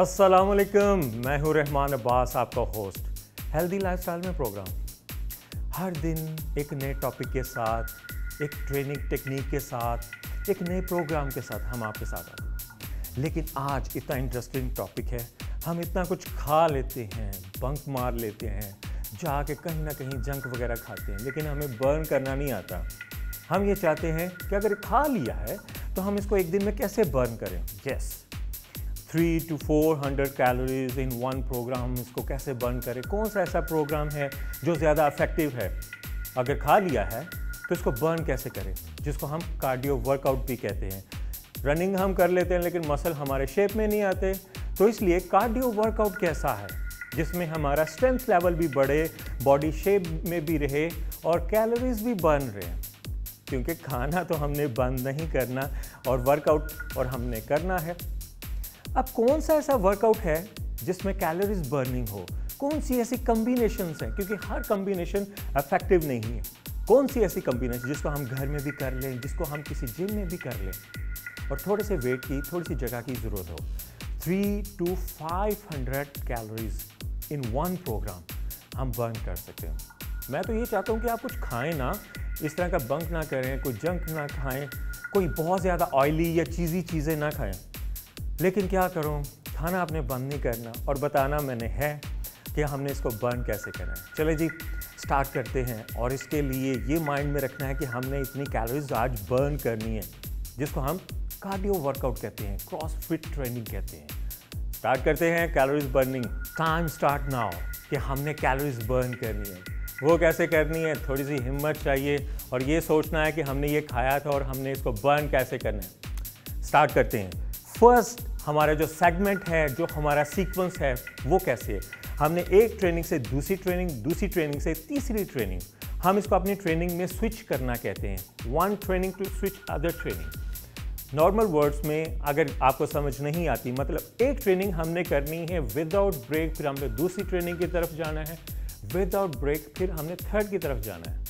असलकम मैं हूँ रहमान अब्बास, आपका होस्ट हेल्दी लाइफस्टाइल में प्रोग्राम हर दिन एक नए टॉपिक के साथ, एक ट्रेनिंग टेक्निक के साथ, एक नए प्रोग्राम के साथ हम आपके साथ आते हैं। लेकिन आज इतना इंटरेस्टिंग टॉपिक है, हम इतना कुछ खा लेते हैं बंक मार लेते हैं, जाके कहीं ना कहीं जंक वगैरह खाते हैं, लेकिन हमें बर्न करना नहीं आता। हम ये चाहते हैं कि अगर खा लिया है तो हम इसको एक दिन में कैसे बर्न करें? Yes three two four hundred calories in one programme इसको कैसे बर्न करें? कौन सा ऐसा प्रोग्राम है जो ज़्यादा अफेक्टिव है? अगर खा लिया है तो इसको बर्न कैसे करें? जिसको हम कार्डियो वर्कआउट भी कहते हैं। रनिंग हम कर लेते हैं, लेकिन मसल हमारे शेप में नहीं आते। तो इसलिए कार्डियो वर्कआउट कैसा है? जिसमें हमारा स्ट्रेंथ लेवल भी बढ़े बॉडी शेप में भी रहे और कैलोरीज भी बर्न रहे। क्योंकि खाना तो हमने बंद नहीं करना और वर्कआउट और हमने करना है। अब कौन सा ऐसा वर्कआउट है जिसमें कैलोरीज बर्निंग हो? कौन सी ऐसी कम्बिनेशन हैं? क्योंकि हर कम्बिनेशन इफ़ेक्टिव नहीं है। कौन सी ऐसी कम्बिनेशन जिसको हम घर में भी कर लें, जिसको हम किसी जिम में भी कर लें? और थोड़े से वेट की, थोड़ी सी जगह की ज़रूरत हो। Three two five hundred calories in one programme हम बर्न कर सकते हैं। मैं तो ये चाहता हूँ कि आप कुछ खाएँ ना, इस तरह का बंक ना करें, कोई जंक ना खाएँ, कोई बहुत ज़्यादा ऑयली या चीज़ी चीज़ें ना खाएँ। लेकिन क्या करूँ? खाना आपने बंद नहीं करना और बताना मैंने है कि हमने इसको बर्न कैसे करना है। चले जी स्टार्ट करते हैं और इसके लिए ये माइंड में रखना है कि हमने इतनी कैलोरीज आज बर्न करनी है, जिसको हम कार्डियो वर्कआउट कहते हैं क्रॉस फिट ट्रेनिंग कहते हैं। स्टार्ट करते हैं calories burning time start now कि हमने कैलोरीज बर्न करनी है। वो कैसे करनी है? थोड़ी सी हिम्मत चाहिए और ये सोचना है कि हमने ये खाया था और हमने इसको बर्न कैसे करना है। स्टार्ट करते हैं। फ़र्स्ट हमारा जो सेगमेंट है, जो हमारा सीक्वेंस है, वो कैसे है? हमने एक ट्रेनिंग से दूसरी ट्रेनिंग दूसरी ट्रेनिंग से तीसरी ट्रेनिंग हम इसको अपनी ट्रेनिंग में स्विच करना कहते हैं। One training two switch other training normal words में अगर आपको समझ नहीं आती मतलब एक ट्रेनिंग हमने करनी है विदाउट ब्रेक फिर हमने दूसरी ट्रेनिंग की तरफ़ जाना है। विदाउट ब्रेक फिर हमने थर्ड की तरफ़ जाना है।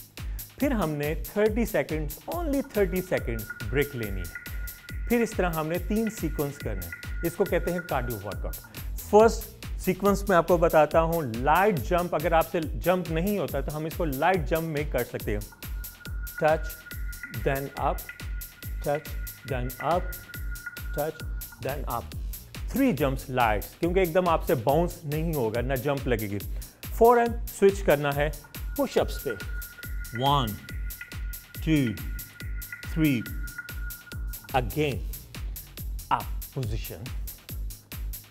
फिर हमने 30 सेकंड्स ओनली 30 सेकंड्स ब्रेक लेनी है। फिर इस तरह हमने तीन सीक्वेंस करने हैं। इसको कहते हैं कार्डियो वर्कआउट फ़र्स्ट सीक्वेंस में आपको बताता हूँ लाइट जंप अगर आपसे जंप नहीं होता तो हम इसको लाइट जंप में कर सकते हैं। Touch then up touch then up touch then up three jumps lights क्योंकि एकदम आपसे बाउंस नहीं होगा, ना जंप लगेगी। फ़ौरन स्विच करना है पुशअप्स पे। One two three again up position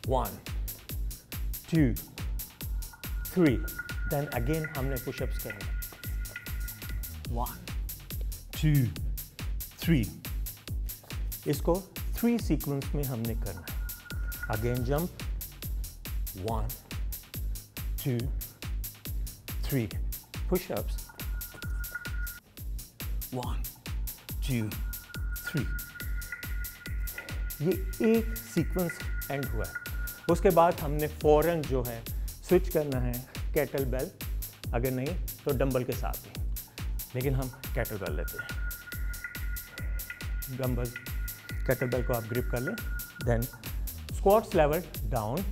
one two three then again हमने पुशअप्स करने one two three इसको थ्री सीक्वेंस में हमने करना है again jump one two three pushups one two three ये एक सीक्वेंस एंड हुआ है। उसके बाद हमने फ़ौरन जो है स्विच करना है कैटल बेल अगर नहीं तो डंबल के साथ ही। लेकिन हम कैटल बेल लेते हैं। डंबल कैटल बेल को आप ग्रिप कर लें। देन स्क्वाट्स लेवल डाउन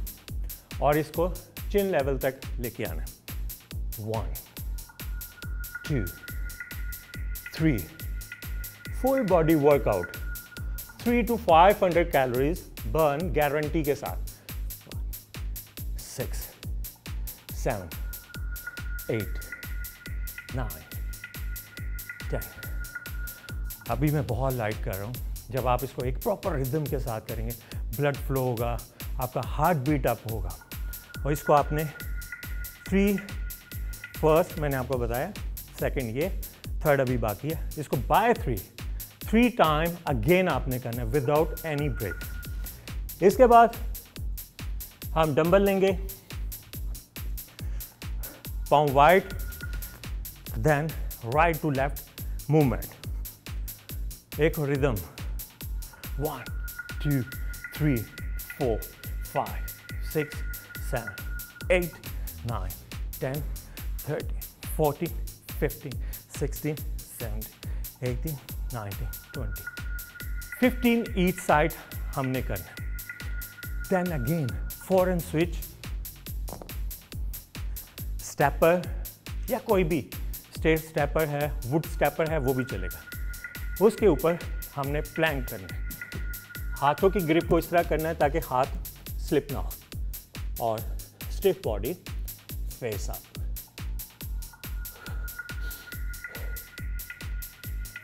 और इसको चिन लेवल तक लेके आना one two three full body workout three two five hundred calories burn guarantee के साथ. Six seven eight nine ten अभी मैं बहुत लाइट कर रहा हूँ. जब आप इसको एक प्रॉपर रिदम के साथ करेंगे ब्लड फ्लो होगा, आपका हार्ट बीट अप होगा. और इसको आपने थ्री फ़र्स्ट मैंने आपको बताया सेकंड ये थर्ड अभी बाकी है. इसको by three three time again आपने करना है विदाउट एनी ब्रेक इसके बाद हम डंबल लेंगे pound weight then right to left movement एक rhythm one two three four five six seven eight nine ten thirteen fourteen fifteen sixteen seventeen eighteen 19, 20. 15 each side हमने करना। Then again फॉरन switch stepper या कोई भी state stepper है wood stepper है वो भी चलेगा। उसके ऊपर हमने प्लैंक करना है। हाथों की ग्रिप को इस तरह करना है ताकि हाथ स्लिप ना हो और stiff body face up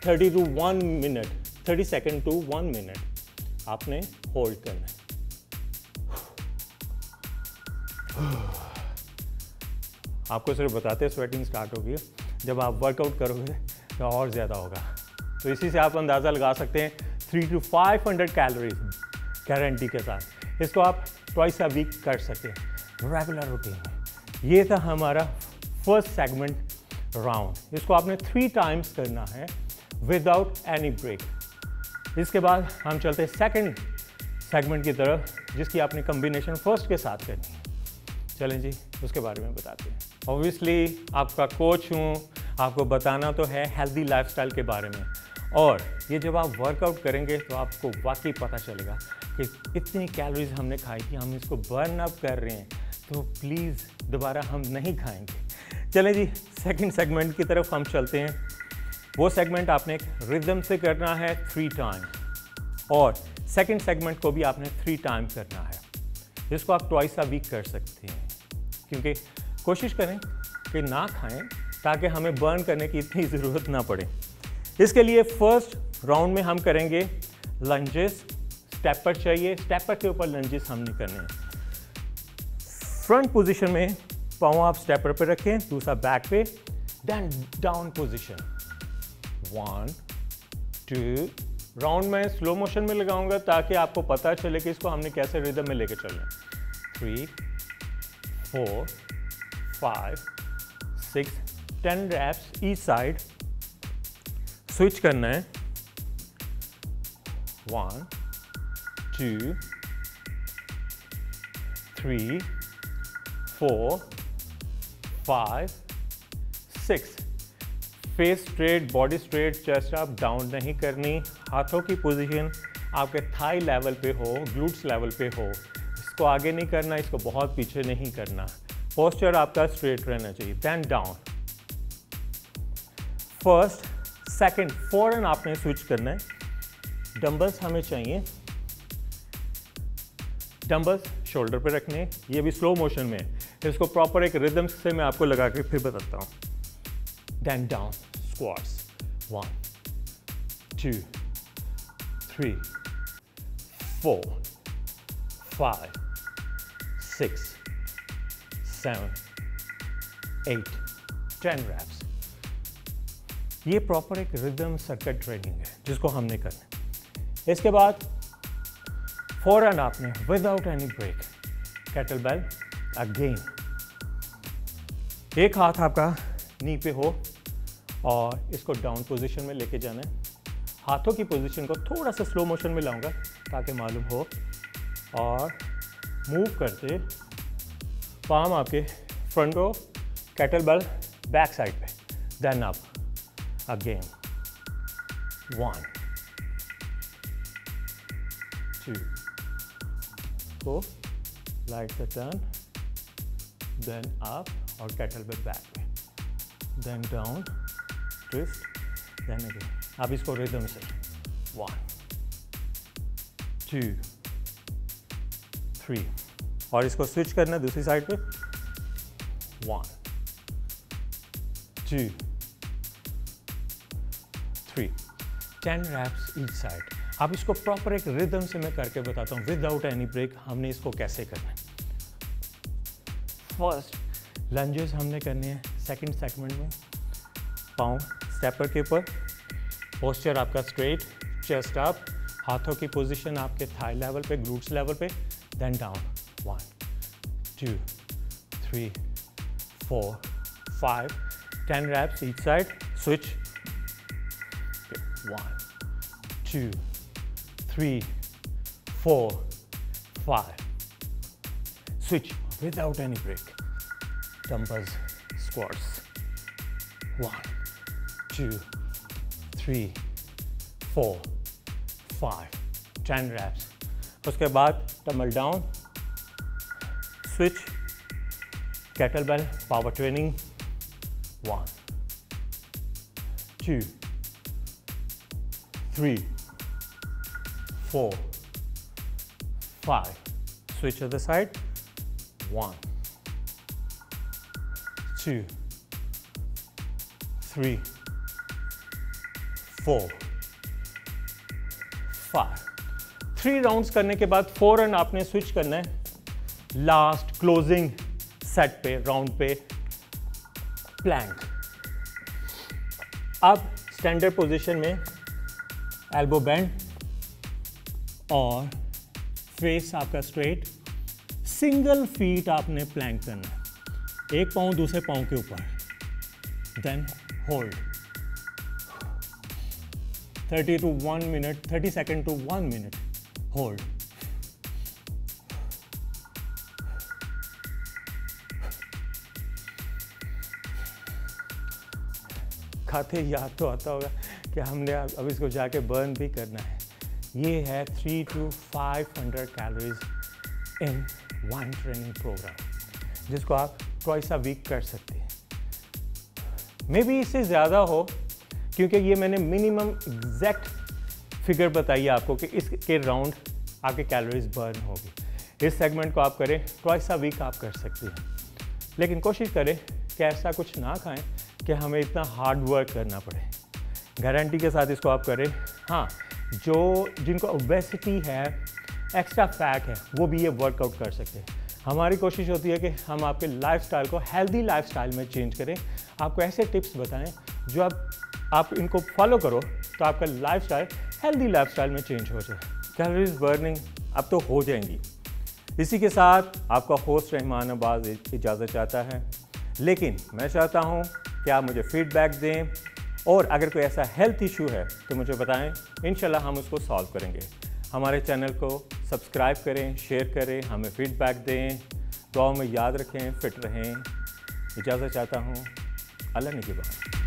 30 to one minute 30 second to one minute आपने होल्ड करना है। आपको सिर्फ़ बताते स्वेटिंग स्टार्ट होगी। जब आप वर्कआउट करोगे तो और ज़्यादा होगा। तो इसी से आप अंदाज़ा लगा सकते हैं three two five hundred calories guarantee के साथ। इसको आप ट्वाइस अ वीक कर सकते हैं। रेगुलर रूटीन में ये था हमारा फ़र्स्ट सेगमेंट राउंड इसको आपने थ्री टाइम्स करना है। विदाउट एनी ब्रेक इसके बाद हम चलते हैं सेकेंड सेगमेंट की तरफ़, जिसकी आपने कम्बिनेशन फ़र्स्ट के साथ करनी है। चलें जी, उसके बारे में बताते हैं। ऑब्वियसली आपका कोच हूँ, आपको बताना तो है हेल्दी लाइफस्टाइल के बारे में। और ये जब आप वर्कआउट करेंगे तो आपको वाकई पता चलेगा कि इतनी कैलोरीज हमने खाई थी, हम इसको बर्न अप कर रहे हैं तो प्लीज़ दोबारा हम नहीं खाएँगे। चलें जी सेकंड सेगमेंट की तरफ़ हम चलते हैं। वो सेगमेंट आपने रिदम से करना है थ्री टाइम और सेकंड सेगमेंट को भी आपने थ्री टाइम करना है। जिसको आप ट्वाइस अ वीक कर सकते हैं। क्योंकि कोशिश करें कि ना खाएँ, ताकि हमें बर्न करने की इतनी ज़रूरत ना पड़े। इसके लिए फ़र्स्ट राउंड में हम करेंगे लंजेस स्टेपर चाहिए। स्टेपर के ऊपर लंजेस हम नहीं करने फ्रंट पोजीशन में पाँव आप स्टेपर पे रखें, दूसरा बैक पे then down position one two round में स्लो मोशन में लगाऊँगा ताकि आपको पता चले कि इसको हमने कैसे रिदम में लेके चलना three four five six ten reps each side switch करना है। One two three four five six face straight, body straight, chest आप डाउन नहीं करनी। हाथों की पोजीशन आपके थाई लेवल पे हो, ग्लूट्स लेवल पे हो, इसको आगे नहीं करना, इसको बहुत पीछे नहीं करना। पोस्चर आपका स्ट्रेट रहना चाहिए। देन डाउन फ़र्स्ट सेकंड फ़ौरन आपने स्विच करना है। डंबल्स हमें चाहिए। डंबल्स शोल्डर पे रखने। ये भी स्लो मोशन में। इसको प्रॉपर एक रिदम से मैं आपको लगा के फिर बताता हूँ। Then down squats. One, two, three, four, five, six, seven, eight, ten reps. ये प्रॉपर एक रिदम सर्किट ट्रेनिंग है जिसको हमने करना है इसके बाद फ़ौरन आपने without any break kettlebell again एक हाथ आपका नी पे हो और इसको डाउन पोजीशन में लेके जाना है। हाथों की पोजीशन को थोड़ा सा स्लो मोशन में लाऊँगा ताकि मालूम हो। और मूव करते पाम आपके फ्रंट को कैटल बल बैक साइड पे। Then up again one two go like the turn, then up or kettlebell back then down twist, then again. अब इसको रिदम से। वन टू थ्री और इसको स्विच करना दूसरी साइड पे। One two three ten reps each side अब इसको प्रॉपर एक रिदम से मैं करके बताता हूँ। विदाउट एनी ब्रेक हमने इसको कैसे करना है? फ़र्स्ट लंजेस हमने करने हैं सेकंड सेगमेंट में। पाँव स्टेपर के ऊपर पोस्चर आपका स्ट्रेट चेस्ट अप हाथों की पोजीशन आपके थाई लेवल पे ग्लूट्स लेवल पे then down one two three four five ten reps each side switch one two three four five switch without any break. Dumbbells, squats. One two, three, four, five, ten reps. उसके बाद tumble down switch kettlebell power training one two three four five switch other side one two three four. Five three rounds करने के बाद four फ़ौरन आपने switch करना है. Last closing set पे राउंड पे. प्लैंक अब स्टैंडर्ड पोजीशन में एल्बो बैंड और फेस आपका स्ट्रेट सिंगल फीट आपने प्लैंक करना है. एक पाँव दूसरे पाँव के ऊपर. Then hold 30 to 1 minute 30 second to 1 minute. Hold. खाते याद तो आता होगा कि हमने अब इसको जाके बर्न भी करना है। ये है three two five hundred calories in one training programme जिसको आप ट्वाइस अ वीक कर सकते हैं। मे बी इससे ज़्यादा हो क्योंकि ये मैंने मिनिमम एग्जैक्ट फिगर बताई है आपको कि इसके राउंड आपके कैलोरीज बर्न होगी। इस सेगमेंट को आप करें ट्वाइस अ वीक आप कर सकते हैं। लेकिन कोशिश करें कि ऐसा कुछ ना खाएँ कि हमें इतना हार्ड वर्क करना पड़े। गारंटी के साथ इसको आप करें। हाँ जो, जिनको ओबेसिटी है एक्स्ट्रा फैट है, वो भी ये वर्कआउट कर सकते हैं। हमारी कोशिश होती है कि हम आपके लाइफस्टाइल को हेल्दी लाइफस्टाइल में चेंज करें। आपको ऐसे टिप्स बताएँ जो आप आप इनको फॉलो करो तो आपका लाइफस्टाइल हेल्दी लाइफ स्टाइल में चेंज हो जाए। कैलोरीज बर्निंग अब तो हो जाएँगी। इसी के साथ आपका होस्ट रहमान अब्बास इजाज़त चाहता है। लेकिन मैं चाहता हूँ कि आप मुझे फीडबैक दें और अगर कोई ऐसा हेल्थ इशू है तो मुझे बताएँ। इन हम उसको सॉल्व करेंगे। हमारे चैनल को सब्सक्राइब करें शेयर करें, हमें फीडबैक दें। दुआ में याद रखें फिट रहें। इजाज़त चाहता हूँ। अल्लाह ने की बात